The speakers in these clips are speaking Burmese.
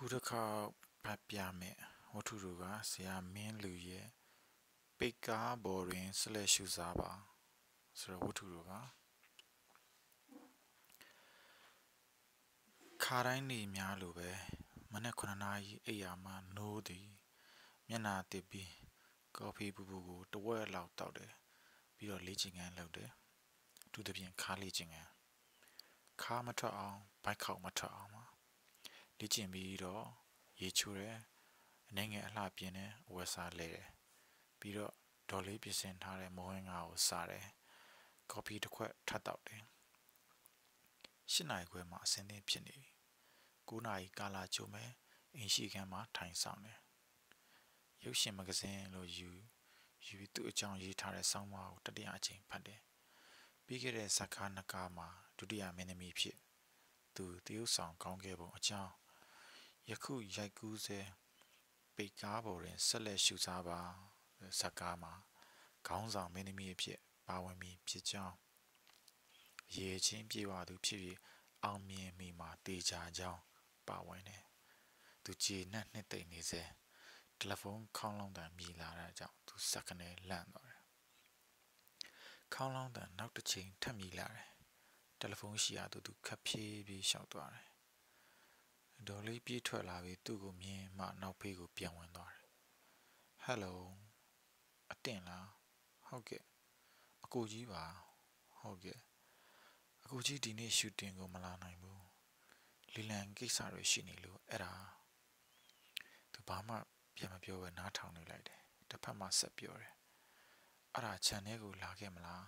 ခုတစ်ခါဖတ်ပြမယ်ဝတ္ထုတို့ကဆရာမင်းလူရဲ့ပိတ်ကားပေါ်တွင်ဆက်လက်ရှုစားပါဆိုတော့ဝတ္ထုတို့ကခါတိုင်းနေများလိုပဲမနေ့9နာရီအိယာမှနိုးသည်မျက်နာတစ်ပြီးကော်ဖီပူပူကိုတဝက်လောက်တောက်တယ်ပြီးတော့လေးချင်ကန်လုပ်တယ်အထူးသဖြင့်ခါလေးချင်ကန်ခါမထွက်အောင်ဘိုက်ခေါက်မထွက်အောင်ပါ လေ့ကျင့်ပြီးတော့ရေချိုးတယ်အနေငယ်အလှပြင်းတယ်အဝက်စားလဲတယ်ပြီးတော့ဒေါ်လေးပြင်ဆင်ထားတဲ့မဝင်းငါကိုစားတယ်ကော်ဖီတစ်ခွက်ထပ်တောက်တယ်၈နိုင်ခွဲမှာအစင်းသင်းဖြစ်နေပြီ9နာရီကာလာချိုမယ်အင်းရှိခန်းမှာထိုင်ဆောင်တယ်ရုပ်ရှင်မဂဇင်းလို့ယူယူပြီးသူ့အကြောင်းရေးထားတဲ့ဆောင်းပါးကိုတတိယအချိန်ဖတ်တယ်ပြီးခဲ့တဲ့ဇက်ကားနကားမှာဒုတိယမင်းသမီးဖြစ်သူတရုတ်ဆောင်ကောင်းခဲ့ပုံအကြောင်း ယခုရိုက်ကူးစေပိတ်ကားပေါ်တွင်ဆက်လက်ရှုစားပါဇက်ကားမှာခေါင်းဆောင်မင်းသမီးအဖြစ်ပါဝင်ပြီးဖြစ်ကြောင်းရေချင်းပြေဝသူဖြစ်ပြီးအောင်မြင်မိမှာတေချာကြောင်းပါဝင်တယ်သူကြည်နဲ့နှစ်သိမ့်နေစေတယ်လီဖုန်းခေါင်းလုံးတန်မြည်လာတဲ့ကြောင့်သူစက္ကနဲ့လန့်သွားတယ်ခေါင်းလုံးတန်နောက်တစ်ချိန်ထပ်မြည်လာတယ်တယ်လီဖုန်းရှိရသူသူခပ်ဖြည်းပြီးရှောက်သွားတယ် ဒေါ်လေးပြေးထွက်လာပြီးသူ့ကိုမြင်မှနောက်ဖေးကိုပြန်ဝင်သွားတယ်ဟယ်လိုအတင်လားဟုတ်ကဲ့အကိုကြီးပါဟုတ်ကဲ့အကိုကြီးဒီနေ့ရှူတင်ကိုမလာနိုင်ဘူးလီလန်ကိစ္စတွေရှိနေလို့အဲ့ဒါသူဘာမှပြန်မပြောဘဲနားထောင်နေလိုက်တယ်တစ်ဖက်မှာဆက်ပြောတယ်အဲ့ဒါခြံထဲကိုလာခဲ့မလား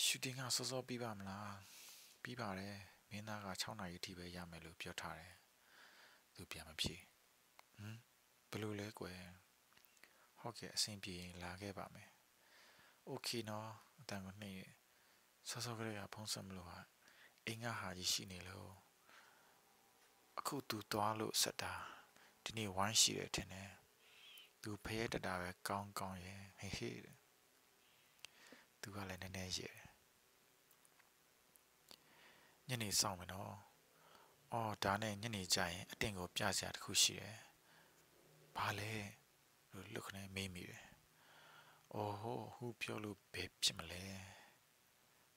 ရှူတင်ကစောစောပြီးပါမလားပြီးပါတယ်မ င်းသားက6နာရီအထိပဲရမယ်လို့ပြောထားတယ်။သူပြန်မဖြေ။ဟမ်ဘယ်လိုလဲကွယ်။ဟုတ်ကဲ့အဆင်ပြေရင်လာခဲ့ပါမယ်။ Okay နော်အတန်ကိုနှိမ့်ရဲ့။ဆော့ဆော့ကလေးကဖုံးဆက်မလို့ဟာအင်းကဟာကြီးရှိနေလို့အခုသူသွားလို့ဆက်တာဒီနေ့ဝိုင်းရှိတယ်ထင်တယ်။သူဖရဲတတာပဲကောင်းကောင်းရဲ့ဟေးဟေး။သူကလည်းနည်းနည်းရဲ့ ညနေဆောင်မယ်နော်အော်ဒါနဲ့ညနေကျရင်အတင်ကိုပြစရာတခုရှိတယ်ဘာလဲလို့လွတ်ခနဲ့မေးမိတယ်အော်ဟိုဟူပြောလို့ဘယ်ဖြစ်မလဲ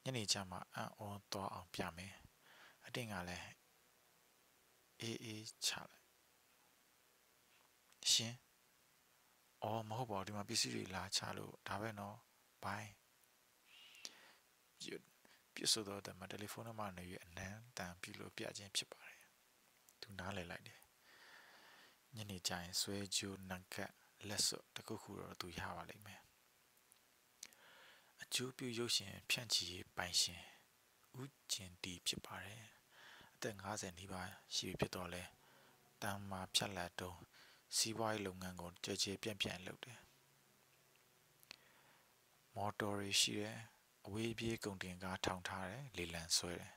ညနေကျမှအံ့ဩသွားအောင်ပြမယ်အတင်ကလည်းအေးအေးချလိုက်ရှင်အော်မဟုတ်ပါဘူးဒီမှာပစ္စည်းတွေလာချလို့ဒါပဲနော်ဘိုင်း ပြစ်ဆိုတော့တမတယ်လီဖုန်းနံပါတ်နဲ့ရအနံတန်ပြီလို့ပြခြင်းဖြစ်ပါတယ်သူနားလည်လိုက်တယ်ညနေကျရင်ဆွဲကြိုးနံကတ်လက်စွပ်တခုခုတော့သူရပါလိမ့်မယ်အကျိုးပြုရုပ်ရှင်ဖြန့်ချီရေးပိုင်ရှင်ဦးကျင်တီဖြစ်ပါတယ်အသက်50နီးပါးရှိပြီဖြစ်တော့လဲတမ်းမာဖြတ်လက်တုံးစီးပွားရေးလုပ်ငန်းကိုကြဲကြဲပြန့်ပြန့်လုပ်တယ်မော်တော်တွေရှိတယ် အဝေးပြေးကုန်တင်ကားထောင်ထားတယ်လေလံဆွဲတယ်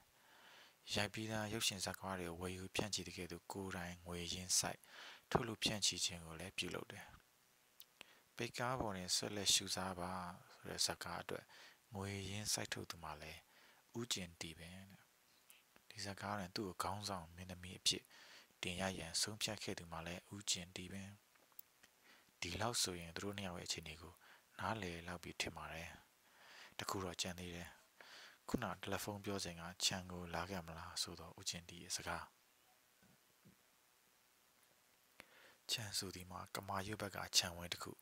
ရိုက်ပြီးသားရုပ်ရှင်ဇာတ်ကားတွေဝယ်ယူဖြန့်ချီတဲ့ကဲ့သို့ကိုယ်တိုင်ငွေရင်းဆိုင်ထုတ်လုပ်ဖြန့်ချီခြင်းကိုလည်းပြုလုပ်တယ်ပိတ်ကားပေါ်တွင်ဆက်လက်ရှူစားပါဆိုတဲ့ဇာတ်ကားအတွက်ငွေရင်းစိုက်ထုတ်သူမှလည်းဥကျင်တီပင်ဒီဇာတ်ကားတွင်သူ့ကိုခေါင်းဆောင်မင်းသမီးအဖြစ်တင်ရရန်ဆုံးဖြတ်ခဲ့သူမှလည်းဥကျင်တီပင်ဒီလောက်ဆိုရင်သူတို့နှစ်ယောက်ရဲ့အခြေအနေကိုနားလည်လောက်ပြီးထင်ပါတယ် တခုတော့ကြံသေးတယ်ခုနတယ်လီဖုန်းပြောစဉ်ကခြံကိုလာခဲ့မလားဆိုတော့ဦးချင်းတီရဲ့စကားခြံဆိုဒီမှာကမာရွတ်ဘက်ကခြံဝင်းတစ်ခု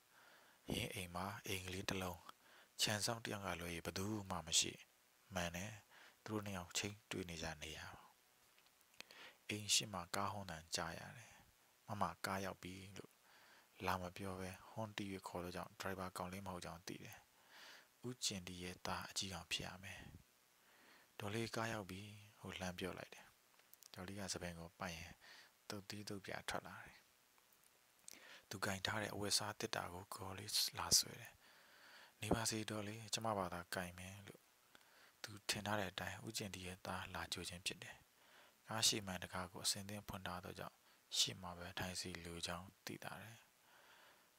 ရင်းအိမ်မှာအိမ်ကလေးတစ်လုံးခြံဆောင်တယောက်ကလွယ်ရဘသူမှမရှိမှန်တယ်သူတို့နှစ်ယောက်ချင်းတွေ့နေကြနေရအိမ်ရှိမှကားဟွန်းတန်ကြားရတယ်မမကားရောက်ပြီလို့လာမပြောပဲဟွန်းတီးရခေါ်လို့ကြောင့်ဒရိုင်ဘာကောင်းလေးမဟုတ်ကြောင်းသိတယ် ဦးကျင်ဒီရဲ့သားအကြီးအောင်ဖြစ်ရမယ်ဒေါ်လေးကားရောက်ပြီဟိုလှမ်းပြောလိုက်တယ်ဒေါ်လေးကစပင်ကိုပိုင်ရင်တုတ်တီးတုတ်ပြထွက်လာတယ်သူကင်ထားတဲ့အဝတ်စားတစ်တာကိုကော်လေးလာဆွဲတယ်နေပါစေဒေါ်လေးကျမဘာသာကင်မယ်လို့သူထင်ထားတဲ့အတိုင်းဦးကျင်ဒီရဲ့သားလာကြိုခြင်းဖြစ်တယ်ကားရှိမှန်တကားကိုအစင်းသင်းဖွင့်ထားသောကြောင့်ရှိမှပဲထိုင်စီလူချောင်းတည်တာတယ်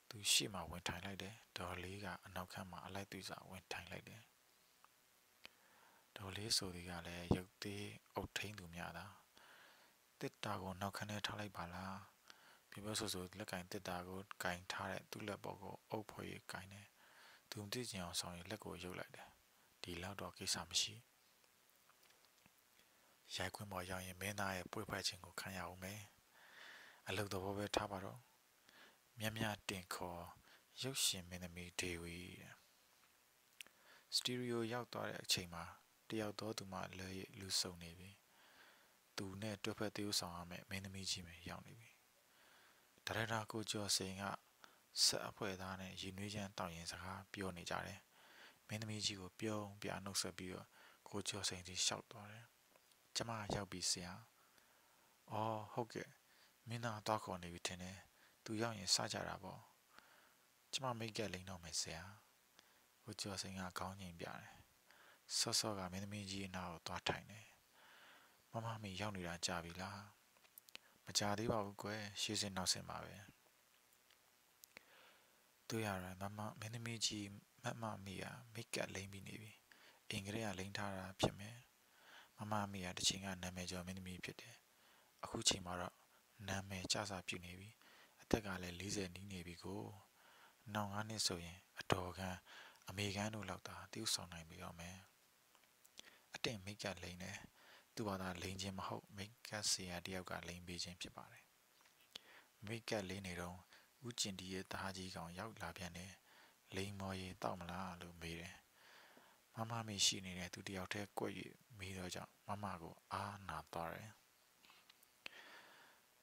သူရှေ့မှာဝင်ထိုင်လိုက်တယ်ဒေါ်လေးကအနောက်ခန်းမှာအလိုက်သွေးစာဝင်ထိုင်လိုက်တယ်ဒေါ်လေးဆိုဒီကလည်းရုပ်သေးအုတ်ထင်းသူများတာတစ်တာကိုနောက်ခန်းထဲထားလိုက်ပါလားပြောပြောဆိုဆိုလက်ကင်တစ်တာကိုကင်ထားတဲ့သူ့လက်ပေါ်ကိုအုပ်ဖွဲ့၍ကင်တယ်သူမသိချင်အောင်ဆောင်ရင်လက်ကိုရုပ်လိုက်တယ်ဒီလောက်တော့ကိစ္စမရှိရိုက်ခွင်းပေါ်ရောက်ရင်မင်းသားရဲ့ပွေဖက်ခြင်းကိုခံရအောင်မယ်အလုတ်တော်ပဲထားပါတော့ မြမြတင်ခေါ်ရုပ်ရှင်မင်းသမီးဒေဝီစတီရီယိုရောက်သွားတဲ့အချိန်မှာတယောက်တော့သူမှလဲရလူဆုံနေပြီသူနဲ့တွဲဖက်သေးဥဆောင်ရမယ်မင်းသမီးကြီးပဲရောက်နေပြီဒါရတာကိုကျော်စိန်ကဆက်အဖွဲ့သားနဲ့ရည်နွေးချမ်းတောင်းရင်စကားပြောနေကြတယ်မင်းသမီးကြီးကိုပြုံးပြနှုတ်ဆက်ပြီးတော့ကိုကျော်စိန်ကြီးရှောက်သွားတယ်ကျမရောက်ပြီဆရာအော်ဟုတ်ကဲ့မင်းသားတော့ခေါ်နေပြီထင်တယ် သူရောက်ရင်စကြတာပေါ့ကျမမိတ်ကလိန်တော့မယ်ဆရာကိုကျော်စိန်ကခေါင်းငိမ်ပြတယ်ဆော့ဆော့ကမင်းသမီးကြီးအနာကိုသွားထိုင်တယ်မမမီရောက်နေတာကြာပြီလားမကြာသေးပါဘူးကွယ်ရှေ့စင်နောက်စင်ပါပဲတွေ့ရတယ်မမမင်းသမီးကြီးမမမီကမိတ်ကလိန်ပြီးနေပြီအင်္ဂရိကလိန်ထားတာဖြစ်မယ်မမမီကတချင်ကနာမည်ကျော်မင်းသမီးဖြစ်တယ်အခုချိန်မှာတော့နာမည်ကျစာပြုနေပြီအ သက်ကလည်း40နီးနေပြီကိုနောက်9နှစ်ဆိုရင်အတော်ခံအမေကန်တို့လောက်သာတိ ਉ ဆောင်နိုင်ပြီတော့မယ်အတင်မိတ်ကလိန်တယ်သူဘာသာလိန်ခြင်းမဟုတ်မိတ်ကဆရာတယောက်ကလိန်ပေးခြင်းဖြစ်ပါတယ်မိတ်ကလိန်နေတော့ဦးကျင်ဒီရဲ့တားကြီးကောင်ရောက်လာပြန်တယ်လိန်မော်ရီတောက်မလားလို့မေးတယ်မမမေရှိနေတဲ့သူတယောက်တည်းကြွက်၍မေးတော့ကြောင့်မမကိုအားနာသွားတယ်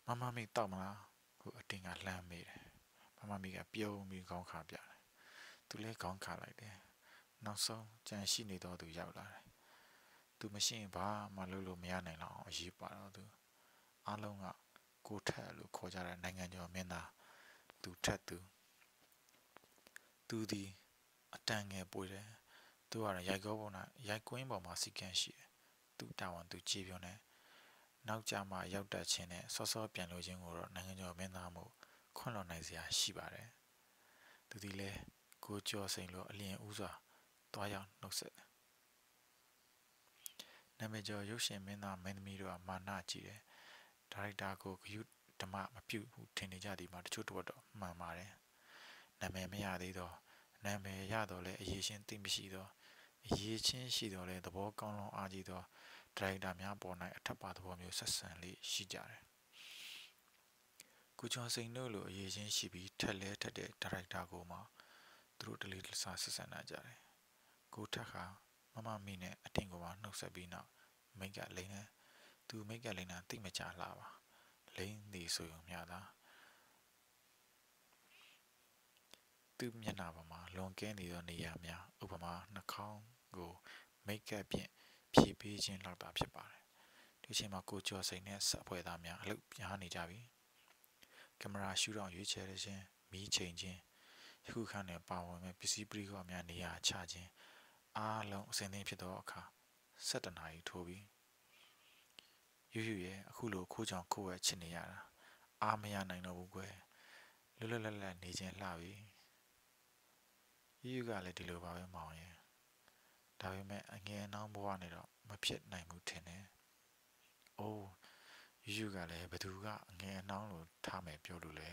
မမမေတောက်မလား ကိုအတင်ကလှမ်းမေးတယ်မမမေကပြုံးပြီးခေါင်းခါပြတယ်သူလည်းခေါင်းခါလိုက်တယ်နောက်ဆုံးကြံရှိနေတော့သူရောက်လာတယ်သူမရှိရင်ဘာမှလုပ်လို့မရနိုင်လောက်အောင်အရေးပါတော့သူအားလုံးကကိုထက်လို့ခေါ်ကြတဲ့နိုင်ငံကျော်မင်းသားသူထက်သူသူဒီအတန်ငယ်ပွေတယ်သူကတော့ရိုက်ကောပုံနဲ့ရိုက်ကွင်းပေါ်မှာစီကံရှိတယ်သူတာဝန်သူကြည်ပြုံးတယ် နောက်ကြမှာရောက်တက်ခြင်းနဲ့စောစောပြန်လို့ခြင်းကိုတော့နိုင်ငံကျော်မင်းသားမှုခွင့်လွှတ်နိုင်စရာရှိပါတယ်သူဒီလဲကိုကျော်စိန်လိုအလျင်ဦးစွာတွားရောက်နှုတ်ဆက်နာမည်ကျော်ရုပ်ရှင်မင်းသားမင်းသမီးတို့ကမာနကြည့်တယ်ဒါရိုက်တာကိုဂယုဓမ္မမပြုတ်ဘူးထင်နေကြသည်မှာတချို့တော့မှန်ပါတယ်နာမည်မရသေးတော့နာမည်ရတော့လဲအရေးချင်းသိမရှိတော့အရေးချင်းရှိတော့လဲသဘောကောင်းလုံးအားကြီးတော့ ဒရိုက်တာများပေါ်၌အထက်ပါသဘောမျိုးဆက်ဆံလေးရှိကြတယ်ကိုချောစိန်တို့လိုအရေးချင်းရှိပြီးထက်လဲထက်တဲ့ဒါရိုက်တာကိုမှသူတို့တလေးတစားဆက်ဆံနေကြတယ်ကိုထက်ခါမမမီနဲ့အတင်ကိုပါနှုတ်ဆက်ပြီးနောက်မိတ်ကလိန်နဲ့သူမိတ်ကလိန်တာတိတ်မကြလာပါလိန်ဒီဆိုရုံမျှသာသူ့မျက်နှာပေါ်မှာလွန်ကဲနေသောနေရာများဥပမာနှာခေါင်းကိုမိတ်ကပ်ဖြင့် ဖြည့်ပေးခြင်းလောက်သာဖြစ်ပါတယ်ဒီချိန်မှာကိုကျော်စိန်နဲ့ဆက်ဖွဲ့သားများအလုပ်ပြားနေကြပြီကင်မရာရှူတော့ရွေးချယ်ခြင်းမီးချိန်ခြင်းယခုခန့်နဲ့ပါဝင်မဲ့ပစ္စည်းပရိကောများနေရာချခြင်းအားလုံးအစဉ်သင်းဖြစ်သောအခါ7နာရီထိုးပြီးယူယူရဲ့အခုလိုခိုးကြောင်ခိုးဝဲချစ်နေရတာအားမရနိုင်တော့ဘူးကွယ်လွတ်လွတ်လပ်လပ်နေခြင်းလှပြီယူယူကလည်းဒီလိုပါပဲမောင်ရဲ့ ဒါပေမဲ့အငယ်အနှောင်းဘဝနဲ့တော့မဖြစ်နိုင်ဘူးထင်တယ်။အိုးယူယူကလည်းဘသူကအငယ်အနှောင်းလို့ထားမယ်ပြောလို့လဲ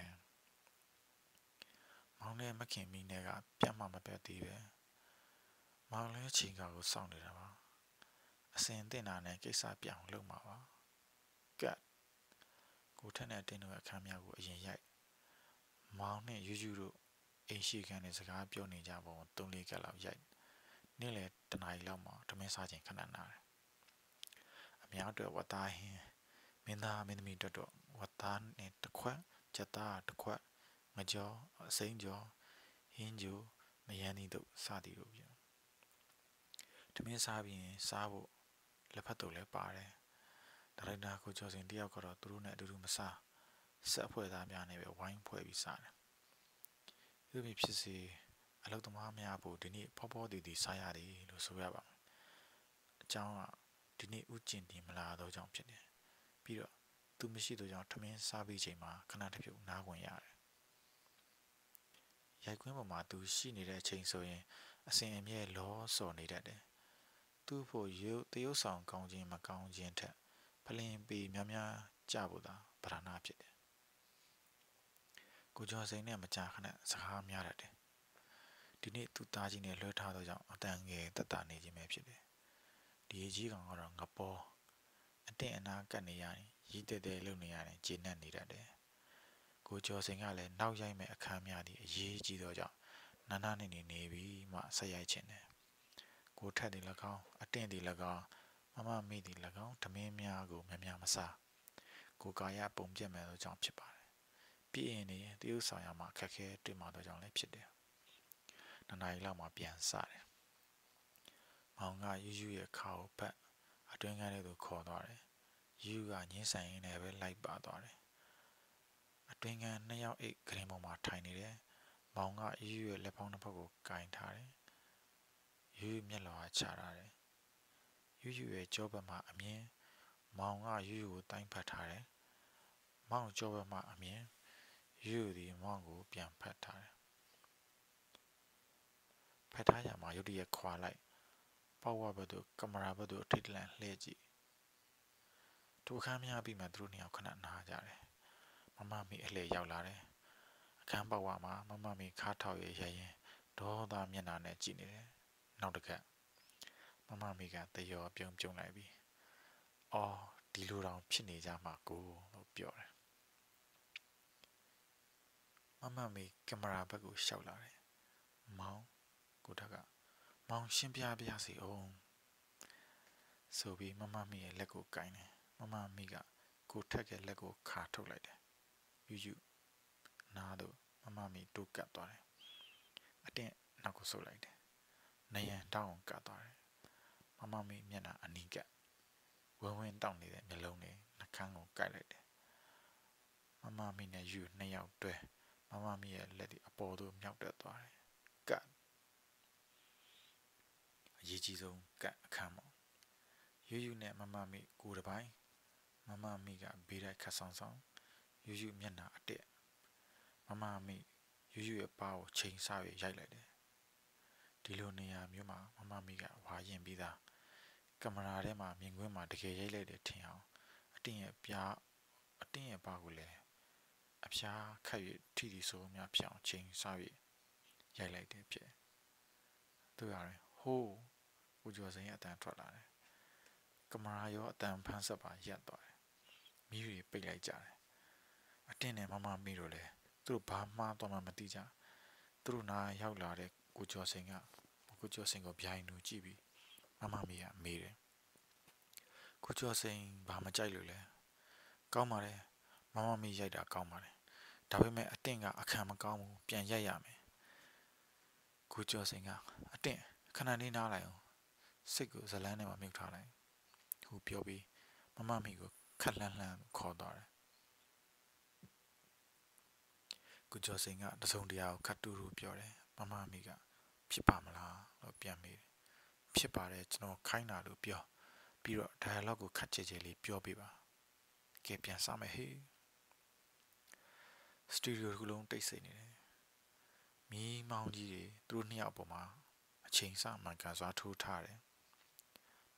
။မောင်နဲ့မခင်မိနဲ့ကပြတ်မှမပြတ်သေးပဲ။မောင်လည်းချိန်ကာကိုစောင့်နေတာပါ။အစင်တင်တာနဲ့ကိစ္စပြောင်းလုပ်မှာပါ။ကတ်ကိုထက်နဲ့တင်းတို့အခမ်းများကိုအရင်ရိုက်။မောင်နဲ့ယူယူတို့အိမ်ရှိခန်းနဲ့စကားပြောနေကြပုံ၃၄ကက်လောက်ရိုက် နေ့လယ်တနာရီလောက်မှာထမင်းစားခြင်းခဏနာတယ်အများအတွက်ဝတ်သားဟင်းမင်းသားမင်းသမီးတို့တော့ဝတ်သားနဲ့တစ်ခွက်ချက်သားတစ်ခွက်ငကြောအစိမ်းကြောဟင်းကျိုမယန်းသီးတို့စသည်တို့ပြထမင်းစားပြီးစားဖို့လက်ဖက်တို့လည်းပါတယ်ဒါရိုက်တာကိုကျော်စင်တယောက်ကတော့သူတို့နဲ့အတူတူမစားဆက်ဖွဲ့သားများနဲ့ပဲဝိုင်းဖွဲ့ပြီးစားတယ်ဒီလိုဖြစ်စီ အလုသမားများဖို့ဒီနေ့ဖောဖောတည်တည်စားရတယ်လို့ဆိုရပါမယ်အကြောင်းကဒီနေ့ဥကျင်တင်မလာတော့ကြောင့်ဖြစ်တယ်ပြီးတော့သူမရှိတော့ကြောင့်ထမင်းစားပြီးချိန်မှာခဏတစ်ဖြုတ်နားဝင်ရတယ်ရိုက်ခွင်းပေါ်မှာသူရှိနေတဲ့အချိန်ဆိုရင်အစဉ်အမြဲလောစော်နေတတ်တယ်သူ့ဖို့ရုပ်တရုပ်ဆောင်ကောင်းခြင်းမကောင်းခြင်းထက်ဖလင်ပေများများကြဖို့သာပဓာနာဖြစ်တယ်ကိုကျော်စိန်နဲ့မကြာခဏစကားများရတယ် ဒီနေ့သူ့သားကြီးနဲ့လွှဲထားသောကြောင့်အတန်ငယ်တက်တာနေခြင်းပဲဖြစ်တယ်ဒီကြီးကောင်ကတော့ငပေါ်အတင်းအနာကတ်နေရတယ်ရီးတဲတဲလုပ်နေရတယ်ဂျင်းနဲ့နေတတ်တယ်ကိုကျော်စိန်ကလည်းနောက်ရိုက်မဲ့အခန်းများသည့်အရေးကြီးသောကြောင့်နာနာနေနေနေပြီးမှဆက်ရိုက်ခြင်းတယ်ကိုထက်သည်၎င်းအတင်းသည်၎င်းမမမိသည်၎င်းဓမင်းများကိုများများမစားကိုကာယပုံပြက်မဲ့သောကြောင့်ဖြစ်ပါတယ်ပြည်ရင်နေတရုတ်ဆောင်ရမှာခက်ခဲတွေ့မှာသောကြောင့်လည်းဖြစ်တယ် နှစ်နာရီလောက်မှပြန်စတယ်မောင်ကယူယူရဲ့ခါကိုဖက်အတွင်းကလေးကိုခေါ်သွားတယ်ယူကညင်းဆိုင်ရင်းနဲ့ပဲလိုက်ပါသွားတယ်အတွင်းကနှစ်ယောက်အိတ်ဂရင်ပေါ်မှာထိုင်နေတယ်မောင်ကယူရဲ့လက်ဖောင်းတစ်ဖက်ကိုကင်ထားတယ်ယူမျက်လောကချထားတယ်ယူယူရဲ့ကြောဘက်မှာအမြင်မောင်ကယူယူကိုတိုင်းဖတ်ထားတယ်မောင်ကြောဘက်မှာအမြင်ယူယူဒီမောင်ကိုပြန်ဖတ်ထားတယ် ဖတ်ထားရမှာရုတ်တရက်ခွာလိုက်ပေါ့ဝဘက်သို့ကင်မရာဘက်သို့ထိတ်လန့်လှည့်ကြည့်ထိုအခန်းများပြီးမှသူတို့နှစ်ယောက်ခဏနားကြတယ်မမမီအလှည့်ရောက်လာတယ်အခန်းပေါက်ဝမှာမမမီခါထောက်ရရရင်ဒေါသမျက်နှာနဲ့ကြည့်နေတယ်နောက်တစ်ခါမမမီကတယောပြုံပြုံလိုက်ပြီးအော်ဒီလိုတောင်ဖြစ်နေကြမှာကိုလို့ပြောတယ်မမမီကင်မရာဘက်ကိုရှောက်လာတယ်မောင် ကိုထက်ကမောင်ရှင်းပြပြစီအောင်ဆိုပြီးမမမီရဲ့လက်ကိုကင်တယ်မမမီကကိုထက်ကလက်ကိုခါထုတ်လိုက်တယ်ယူယူနားတော့မမမီတိုးကပ်သွားတယ်အတင်းနောက်ကိုဆုပ်လိုက်တယ်နယံတောင်းကပ်သွားတယ်မမမီမျက်နှာအနီးကပ်ဝင်းဝင်းတောင်းနေတဲ့မျက်လုံးနဲ့နှကန်းကိုကိုက်လိုက်တယ်မမမီနဲ့ယူနှစ်ယောက်တွဲမမမီရဲ့လက်ဒီအပေါ်သို့မြောက်တက်သွားတယ်ကပ် အရေးကြီးဆုံးကပ်အခန်းပေါ့ယူယူနဲ့မမမီကိုယ်တစ်ပိုင်းမမမီကဘေးတိုက်ခတ်ဆောင်ဆောင်ယူယူမျက်နှာအတက်မမမီယူယူရဲ့ပါကိုချိန်ဆ၍ရိုက်လိုက်တယ်ဒီလိုနေရာမျိုးမှာမမမီကဝါရင်ပြီးသားကင်မရာထဲမှာမြင်ကွင်းမှာတကယ်ရိုက်လိုက်တယ်ထင်အောင်အတင်းရဲ့ပြားအတင်းရဲ့ပါကိုလည်းအဖျားခတ်၍ထိတီဆိုးများဖြစ်အောင်ချိန်ဆ၍ရိုက်လိုက်တယ်ဖြစ်သူရတယ်ဟိုး ဦးကျော်စိန်ရဲ့အတန်ထွက်လာတယ်ကင်မရာရောအတန်ဖန်းဆက်ပါရပ်သွားတယ်မီးတွေပိတ်လိုက်ကြတယ်အတင်းနဲ့မမမီးတို့လည်းသူတို့ဘာမှတော့မှမသိကြသူတို့နာရောက်လာတဲ့ကိုကျော်စိန်ကကိုကျော်စိန်ကိုဗျိုင်းလူကြည့်ပြီးမမမီးကမေးတယ်ကိုကျော်စိန်ဘာမကြိုက်လို့လဲကောင်းပါတယ်မမမီးရိုက်တာကောင်းပါတယ်ဒါပေမဲ့အတင့်ကအခန့်မကောင်းဘူးပြန်ရိုက်ရမယ်ကိုကျော်စိန်ကအတင့်ခဏလေးနားလိုက်အောင် စိတ်ကိုဇလန်းထဲမှာမြုပ်ထားလိုက်ဟူပြောပြီးမမမီကိုခက်လှမ်းလှမ်းခေါ်သွားတယ်ကိုကျော်စိန်ကတစုံတရာကိုခတ်တူတူပြောတယ်မမမီကဖြစ်ပါမလားလို့ပြန်မေးတယ်ဖြစ်ပါတယ်ကျွန်တော်ခိုင်းတာလို့ပြောပြီးတော့ dialogue ကိုခတ်ချေချေလေးပြောပြပါကဲပြန်စမယ်ဟေးစတူဒီယိုတစ်ခုလုံးတိတ်ဆိတ်နေတယ်မီးမောင်းကြီးတွေသူတို့နှစ်ယောက်ပေါ်မှာအချိန်စမှန်ကန်စွာထိုးထားတယ်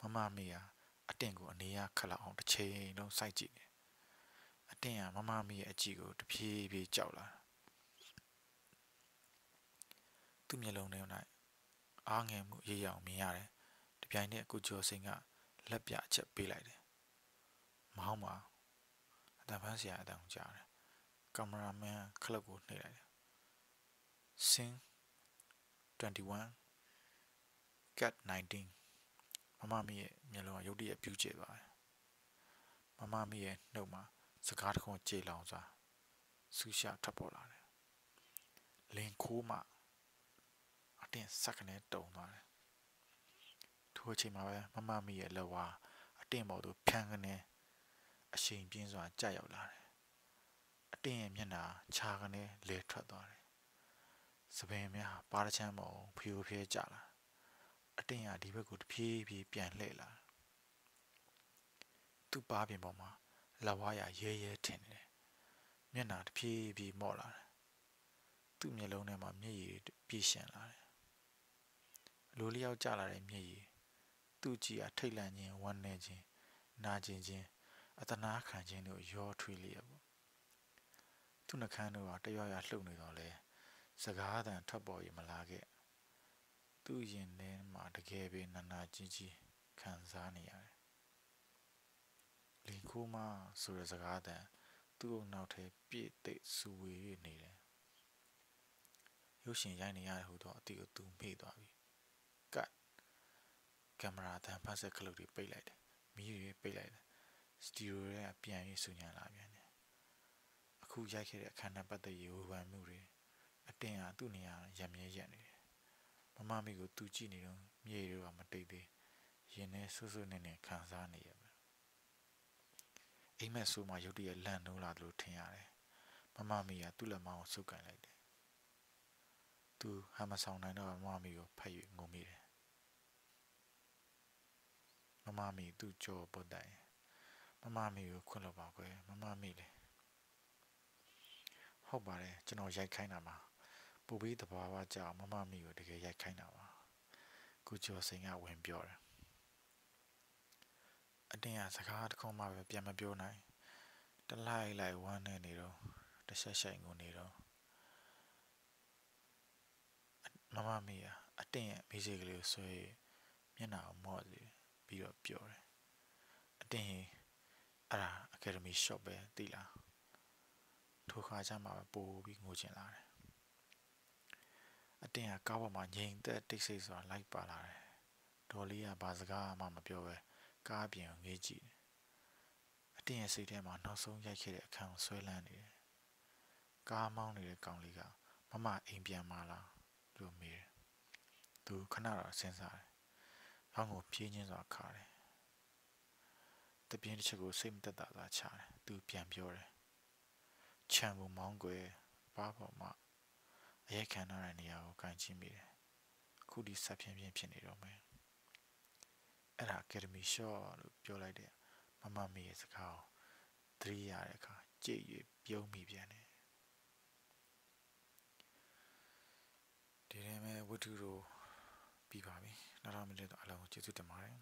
မမမေဟာအတင့်ကိုအနေရခက်လောက်အောင်တစ်ချိန်လုံးစိုက်ကြည့်တယ်အတင့်ကမမမေရဲ့အကြည့်ကိုတဖြည်းဖြည်းကြောက်လာသူ့မျက်လုံးထဲ၌အားငယ်မှုရေးရအောင်မြင်ရတယ်တပြိုင်နက်ကိုကျော်စိန်ကလက်ပြအချက်ပေးလိုက်တယ်မဟုတ်ပါအတန်ဖန်းဆရာအတန်ကိုကြားတယ်ကင်မရာမန်ခလုတ်ကိုနှိပ်လိုက်တယ်စင်21 cat 19 မမမီရဲ့မျက်လုံးကရုတ်တရက်ပြူးကျသွားတယ်မမမီရဲ့နှုတ်မှာစကားတခွန်းကြေလောင်စွာဆူရှာထပ်ပေါ်လာတယ်လင်ခိုးမှအတင်းစက္ကနေတုံသွားတယ်ထိုအချိန်မှာပဲမမမီရဲ့လက်ဝါအတင်းပေါ်သို့ဖြန်းကနေအရှိန်ပြင်းစွာကြာရောက်လာတယ်အတင်းရဲ့မျက်နှာခြာကနေလဲထွက်သွားတယ်စပင်များပါးချမ်းမောင်ဖျိုးဖျဲကြလာ အတင်းရဒီဘက်ကိုတဖြည်းဖြည်းပြန်လှည့်လာသူ့ပါးပြင်ပေါ်မှာလက်ဝါးရရဲရဲထင်နေတယ်မျက်နှာတဖြည်းဖြည်းမော့လာတယ်သူ့မျက်လုံးထဲမှာမျက်ရည်ပြည့်ရှင်လာတယ်လိုလျောက်ကျလာတဲ့မျက်ရည်သူ့ကြည်အားထိတ်လန့်ခြင်းဝမ်းနည်းခြင်းနာကျင်ခြင်းအတနာခံခြင်းတို့ရောထွေးလျက်ပေါ့သူနှခမ်းတို့ဟာတရွရွလှုပ်နေတော့လဲစကားသံထွက်ပေါ်ရမလာခဲ့ သူ့ရင်ထဲမှာတကယ်ပဲနာနာကြီးကြီးခံစားနေရတယ်လီခိုးမဆိုတဲ့စကားသံသူ့အုံနောက်ထဲပြည့်သိပ်စူဝေနေတယ်ရုပ်ရှင်ရိုက်နေရတယ်ဟူတော့အတီကိုသူမေ့သွားပြီကတ်ကင်မရာတန်ဖတ်ဆက်ခလုတ်တွေပိတ်လိုက်တယ်မီးတွေပိတ်လိုက်တယ်စတီရိုရဲ့ပြန်ရေးဆူညံလာပြန်တယ်အခုရိုက်ခဲ့တဲ့အခန်းနဲ့ပတ်သက်ရေးဝေဖန်မှုတွေအတင်းအားသူ့နေရာရံမြဲရက်နေတယ် မမမိကိုသူကြည့်နေတော့မြေတွေကမတိတ်သေးရင်ထဲဆူဆူနေနေခံစားနေရပဲအိမ်မက်ဆိုးမှရုတ်တရက်လန့်နိုးလာသလိုထင်ရတယ်မမမိကသူ့လက်မောင်းကိုဆုပ်ကန်လိုက်တယ်သူဟာမဆောင်နိုင်တော့မမမိကိုဖတ်၍ငုံမိတယ်မမမိသူ့ကြောပုတ်တိုင်မမမိကိုခွန့်လို့ပါကွယ်မမမိလေဟုတ်ပါတယ်ကျွန်တော်ရိုက်ခိုင်းတာပါ ပူပြီးတဘာဝကြောင်မမမိကိုတကယ်ရိုက်ခိုင်းတာပါကိုကျော်စိန်ကဝင်ပြောတယ်အတင်းအစကားတခုမှပဲပြန်မပြောနိုင်တလိုက်လိုက်ဝမ်းနေနေတော့တဆက်ဆိုင်ကိုနေတော့မမမီယာအတင်းရဲ့မိစေကလေးကိုဆွဲမျက်နှာကိုမော့စီပြီးတော့ပြောတယ်အတင်းအဲ့ဒါအကယ်ဒမီရှော့ပဲသိလားထိုခါကျမှပိုးပြီးငိုချင်လာတယ် အတင်းကကားပေါ်မှာငြိမ်သက်တိတ်ဆိတ်စွာလိုက်ပါလာတယ်ဒေါ်လေးကဘာစကားမှမပြောပဲကားပြင်ကိုငေးကြည့်တယ်အတင်းရဲ့စိတ်ထဲမှာနောက်ဆုံးရိုက်ခဲ့တဲ့အခန်းကိုဆွဲလန်းနေတယ်ကားမောင်းနေတဲ့ကောင်လေးကမမအိမ်ပြန်มาလားလို့မေးတယ်သူခဏတော့စဉ်းစားတယ်ခေါင်းကိုဖြင်းချင်းစွာခါတယ်တပြင်းတစ်ချက်ကိုစိတ်မသက်သာစွာချတယ်သူပြန်ပြောတယ်ခြံကိုမောင်းကွယ်ဘာပေါ်မှာ အရိုက်ခံရတဲ့နေရာကိုကန်ချင်းမိတယ်ခုဒီဆက်ဖြင်းဖြင်းဖြစ်နေတော့မယ်အဲ့ဒါအကယ်ဒမီရှော့လို့ပြောလိုက်တဲ့မမမေရဲ့စကားကိုသတိရတဲ့အခါကြည်၍ပြုံးမိပြန်တယ်ဒီထဲမှာဝတ္ထုတို့ပြီးပါပြီနောက်တော့မလေးတော့အလုံးကိုကျေးဇူးတင်ပါတယ်